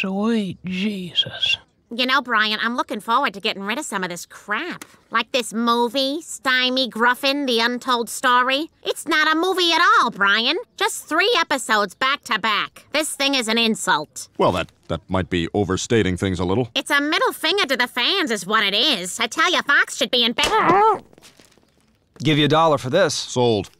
Sweet Jesus. You know, Brian, I'm looking forward to getting rid of some of this crap. Like this movie, Stewie Griffin, The Untold Story. It's not a movie at all, Brian. Just three episodes back to back. This thing is an insult. Well, that, that might be overstating things a little. It's a middle finger to the fans, is what it is. I tell you, Fox should be in bed. Give you a dollar for this. Sold.